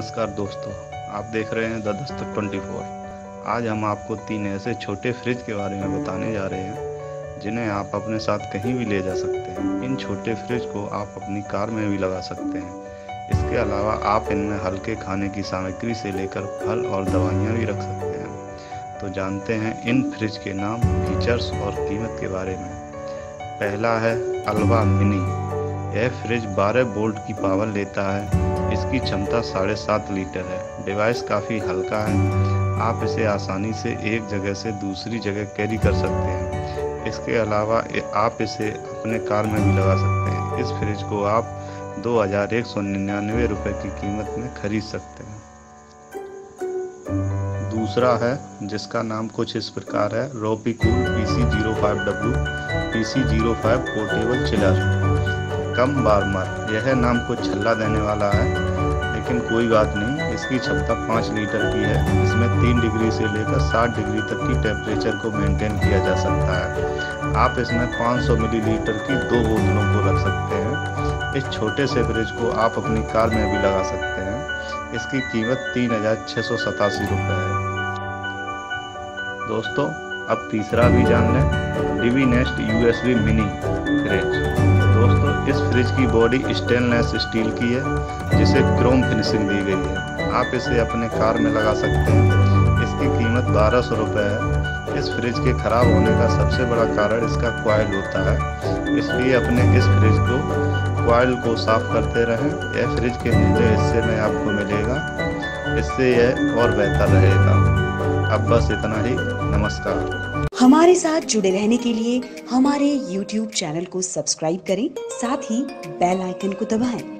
नमस्कार दोस्तों, आप देख रहे हैं द दस्तक 24 आज हम आपको तीन ऐसे छोटे फ्रिज के बारे में बताने जा रहे हैं, जिन्हें आप अपने साथ कहीं भी ले जा सकते हैं। इन छोटे फ्रिज को आप अपनी कार में भी लगा सकते हैं। इसके अलावा आप इनमें हल्के खाने की सामग्री से लेकर फल और दवाइयाँ भी रख सकते हैं। तो जानते हैं इन फ्रिज के नाम फीचर्स और कीमत के बारे में। पहला है अलवा मिनी। यह फ्रिज 12 वोल्ट की पावर लेता है। इसकी क्षमता साढ़े सात लीटर है। डिवाइस काफ़ी हल्का है। आप इसे आसानी से एक जगह से दूसरी जगह कैरी कर सकते हैं। इसके अलावा आप इसे अपने कार में भी लगा सकते हैं। इस फ्रिज को आप दो हज़ार एक सौ निन्यानवे रुपये की कीमत में खरीद सकते हैं। दूसरा है, जिसका नाम कुछ इस प्रकार है Ropi cool P C zero five W P C zero five portable chiller cum warmer यह नाम को छल्ला देने वाला है, लेकिन कोई बात नहीं, इसकी क्षमता पाँच लीटर की है। इसमें तीन डिग्री से लेकर साठ डिग्री तक की टेम्परेचर को मेंटेन किया जा सकता है। आप इसमें 500 मिलीलीटर की दो बोतलों को रख सकते हैं। इस छोटे से फ्रिज को आप अपनी कार में भी लगा सकते हैं। इसकी कीमत तीन हज़ार सौ सतासी रुपये है। दोस्तों, अब तीसरा भी जान लें। डिवी नेस्ट यूएसबी मिनी फ्रिज इस फ्रिज की बॉडी स्टेनलेस स्टील की है, जिसे क्रोम फिनिशिंग दी गई है। आप इसे अपने कार में लगा सकते हैं। इसकी कीमत बारह सौ रुपये है। इस फ्रिज के ख़राब होने का सबसे बड़ा कारण इसका क्वाइल होता है। इसलिए अपने इस फ्रिज को क्वाइल को साफ़ करते रहें। यह फ्रिज के नीचे हिस्से में आपको मिलेगा। इससे यह और बेहतर रहेगा। अब बस इतना ही। नमस्कार। हमारे साथ जुड़े रहने के लिए हमारे YouTube चैनल को सब्सक्राइब करें, साथ ही बेल आइकन को दबाएँ।